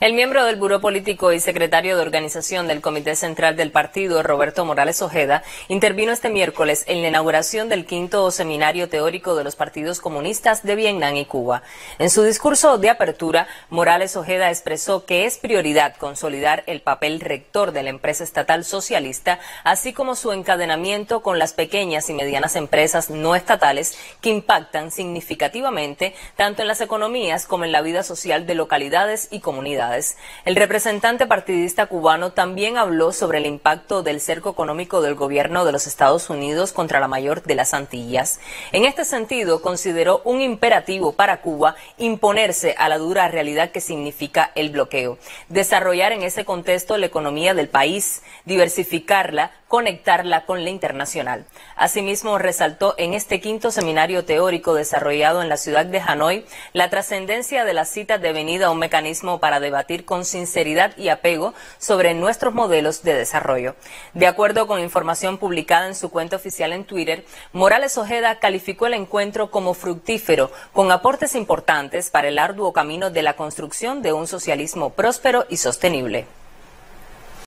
El miembro del Buró Político y secretario de organización del Comité Central del Partido, Roberto Morales Ojeda, intervino este miércoles en la inauguración del quinto seminario teórico de los partidos comunistas de Vietnam y Cuba. En su discurso de apertura, Morales Ojeda expresó que es prioridad consolidar el papel rector de la empresa estatal socialista, así como su encadenamiento con las pequeñas y medianas empresas no estatales que impactan significativamente tanto en las economías como en la vida social de localidades y comunidades. El representante partidista cubano también habló sobre el impacto del cerco económico del gobierno de los Estados Unidos contra la mayor de las Antillas. En este sentido, consideró un imperativo para Cuba imponerse a la dura realidad que significa el bloqueo, desarrollar en ese contexto la economía del país, diversificarla, conectarla con la internacional. Asimismo, resaltó en este quinto seminario teórico desarrollado en la ciudad de Hanoi la trascendencia de la cita devenida un mecanismo para debatir con sinceridad y apego sobre nuestros modelos de desarrollo. De acuerdo con información publicada en su cuenta oficial en Twitter, Morales Ojeda calificó el encuentro como fructífero, con aportes importantes para el arduo camino de la construcción de un socialismo próspero y sostenible.